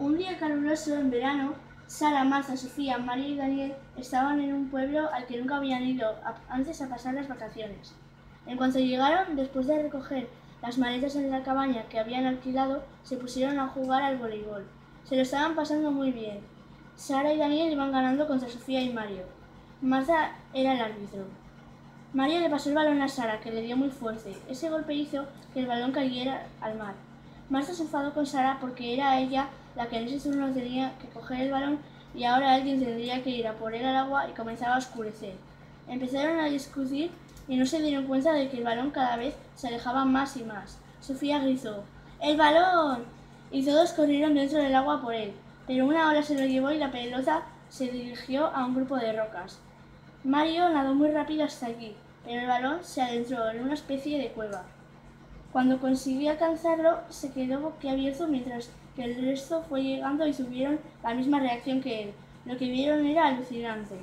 Un día caluroso en verano, Sara, Marta, Sofía, María y Daniel estaban en un pueblo al que nunca habían ido antes a pasar las vacaciones. En cuanto llegaron, después de recoger las maletas en la cabaña que habían alquilado, se pusieron a jugar al voleibol. Se lo estaban pasando muy bien. Sara y Daniel iban ganando contra Sofía y Mario. Marta era el árbitro. Mario le pasó el balón a Sara, que le dio muy fuerte. Ese golpe hizo que el balón cayera al mar. Marta se enfadó con Sara porque era ella la que en ese turno tenía que coger el balón y ahora alguien tendría que ir a por él al agua y comenzaba a oscurecer. Empezaron a discutir y no se dieron cuenta de que el balón cada vez se alejaba más y más. Sofía gritó ¡El balón! y todos corrieron dentro del agua por él, pero una ola se lo llevó y la pelota se dirigió a un grupo de rocas. Mario nadó muy rápido hasta allí, pero el balón se adentró en una especie de cueva. Cuando consiguió alcanzarlo, se quedó boquiabierto mientras que el resto fue llegando y tuvieron la misma reacción que él. Lo que vieron era alucinante.